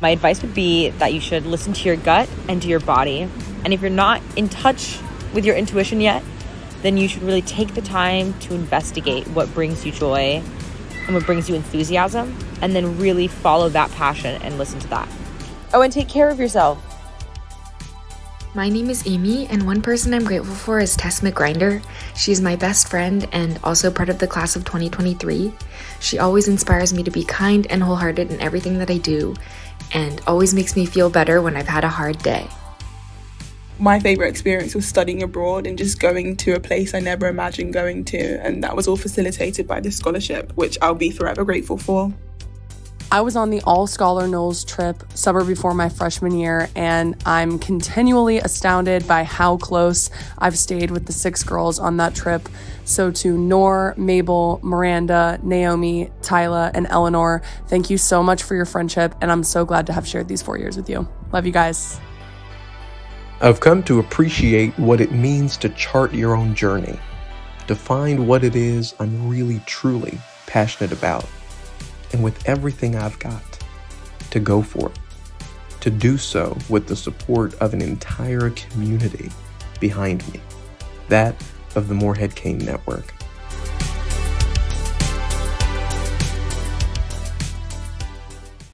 My advice would be that you should listen to your gut and to your body. And if you're not in touch with your intuition yet, then you should really take the time to investigate what brings you joy and what brings you enthusiasm, and then really follow that passion and listen to that. Oh, and take care of yourself. My name is Amy, and one person I'm grateful for is Tess McGrinder. She's my best friend and also part of the class of 2023. She always inspires me to be kind and wholehearted in everything that I do, and always makes me feel better when I've had a hard day. My favourite experience was studying abroad and just going to a place I never imagined going to, and that was all facilitated by this scholarship, which I'll be forever grateful for. I was on the All Scholar NOLS trip summer before my freshman year, and I'm continually astounded by how close I've stayed with the six girls on that trip. So, to Nor, Mabel, Miranda, Naomi, Tyla, and Eleanor, thank you so much for your friendship, and I'm so glad to have shared these four years with you. Love you guys. I've come to appreciate what it means to chart your own journey, to find what it is I'm really, truly passionate about and with everything I've got to go for it. To do so with the support of an entire community behind me, that of the Morehead Cain Network.